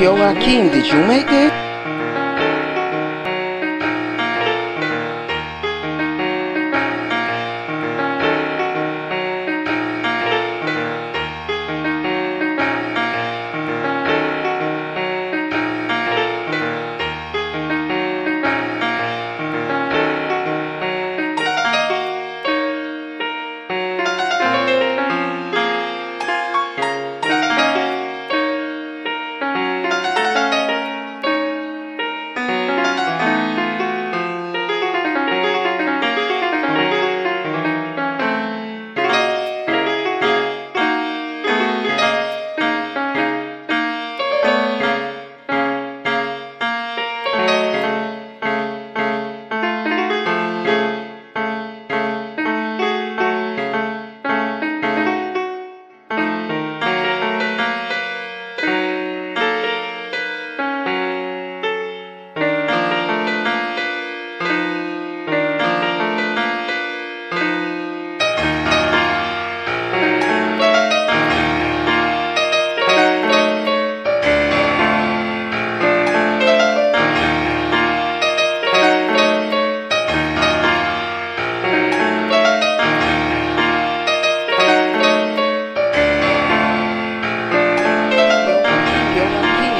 Joaquin, did you make it?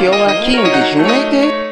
今日は金で締めて。